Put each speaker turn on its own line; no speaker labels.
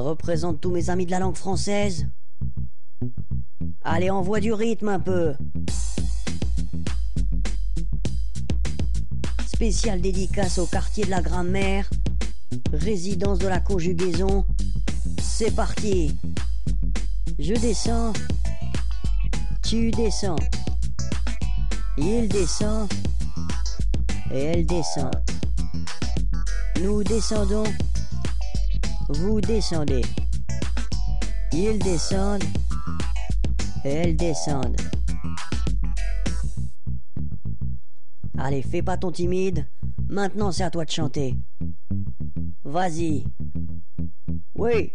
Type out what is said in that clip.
représente tous mes amis de la langue française. Allez, envoie du rythme un peu. Spécial dédicace au quartier de la grammaire, résidence de la conjugaison. C'est parti. Je descends. Tu descends. Il descend. Et elle descend. Nous descendons. Vous descendez. Ils descendent. Elles descendent. Allez, fais pas ton timide. Maintenant, c'est à toi de chanter. Vas-y. Oui.